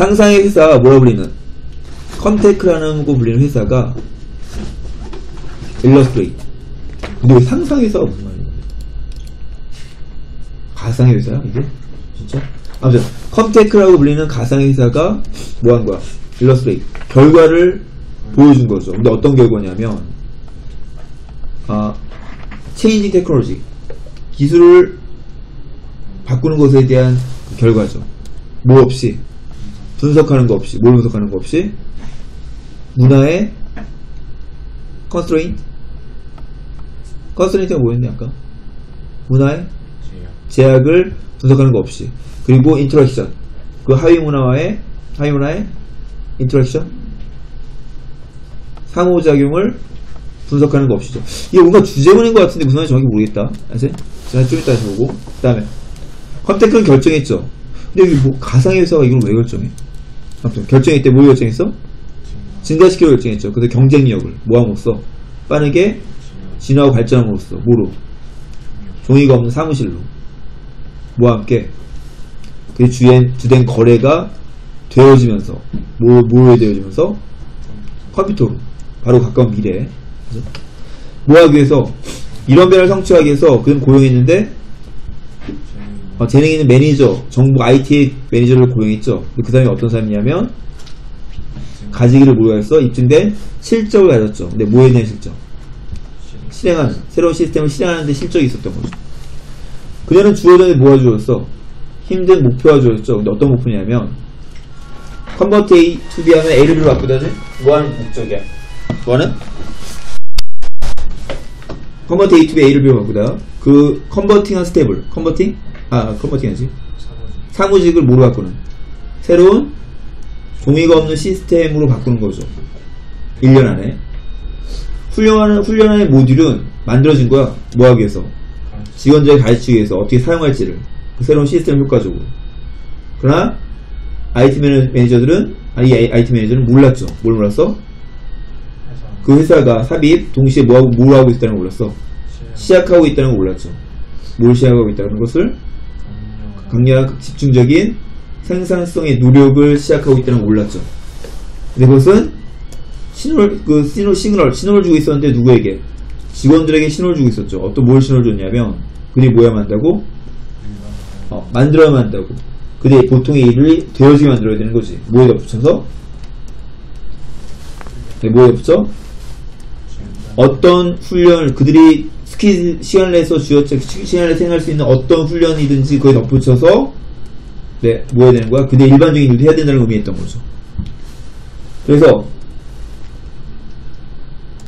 상상의 회사 뭐라 불리는? ComTech라는 거 불리는 회사가 illustrate. 근데 왜 상상의 회사가 무슨 말이야? 가상의 회사야 이게? 진짜? 아무튼 ComTech라고 불리는 가상의 회사가 뭐 한 거야? illustrate. 결과를 보여준 거죠. 근데 어떤 결과냐면 아 changing technology 기술을 바꾸는 것에 대한 그 결과죠. 뭐 없이 분석하는 거 없이 뭘 분석하는 거 없이? 문화의 constraint constraint가 뭐였냐 아까? 문화의 제약 을 분석하는 거 없이. 그리고 interaction 그 하위 문화와의 하위 문화의 interaction 상호작용을 분석하는 거 없이죠. 이게 뭔가 주제문인 것 같은데 무슨 말인지 정확히 모르겠다. 아세요? 제가 좀 이따 다시 보고. 그 다음에 ComTech은 결정했죠. 근데 여기 뭐 가상의 회사가 이걸 왜 결정해? 아무튼 결정했대. 뭘 결정했어? 증가시키려 결정했죠. 근데 경쟁력을. 뭐함으로써 빠르게 진화하고 발전함으로써 뭐로? 종이가 없는 사무실로. 뭐와 함께? 그 주된, 주된 거래가 되어지면서 뭐, 뭐에 되어지면서? 컴퓨터로. 바로 가까운 미래에. 그죠? 뭐 하기 위해서? 이런 변화를 성취하기 위해서 그는 고용했는데 어, 재능 있는 매니저 정부 IT 매니저를 고용했죠 그 다음에 어떤 사람이냐면 가지기를 모여서 입증된 실적을 가졌죠 근데 뭐에 대한 실적 실행하는 새로운 시스템을 실행하는데 실적이 있었던 거죠 그녀는 주어전에 뭐가 주었어? 힘든 목표가 주었죠. 근데 어떤 목표냐면 convert A to B 하면 A를 B로 바꾸다지? 뭐하는 목적이야? 뭐하는? convert A to B A를 바꾸다. 그 converting한 스텝을 converting? 아 converting하지. 사무직 을 뭐로 바꾸는? 새로운 종이가 없는 시스템으로 바꾸는 거죠. 1년 안에. 훈련하는, 훈련의 모듈은 만들어진 거야. 뭐 하기 위해서? 직원들에게 가르치기 위해서 어떻게 사용할지를 그 새로운 시스템 효과적으로 그러나 IT 매니저들은 아니 IT 매니저는 몰랐죠 뭘 몰랐어? 그 회사가 삽입 동시에 뭐하고 뭘 하고 있다는 걸 몰랐어 시작하고 있다는 걸 몰랐죠 뭘 시작하고 있다는 것을 강렬한 집중적인 생산성의 노력을 시작하고 있다는 걸 몰랐죠 근데 그것은 신호를 그 신호 시그널 신호를 주고 있었는데 누구에게 직원들에게 신호를 주고 있었죠. 어떤 뭘 신호를 줬냐면 그들이 뭐야만 한다고? 어, 만들어야만 한다고. 그들이 보통의 일을 되어지게 만들어야 되는 거지. 뭐에다 붙여서? 네, 뭐에 붙여? 어떤 훈련을 그들이 스키 시간을 내서 주어져 시간을 생각할 수 있는 어떤 훈련이든지 그에 덧붙여서 네, 뭐 해야 되는 거야? 그들의 일반적인 일도 해야 된다는 의미였던 거죠. 그래서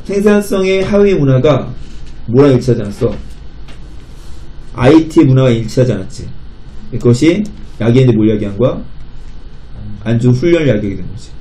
생산성의 하위 문화가 뭐랑 일치하지 않았어? IT 문화가 일치하지 않았지. 그것이 야기인데 뭘 야기한 거야? 안주 훈련을 야기하게 된 거지.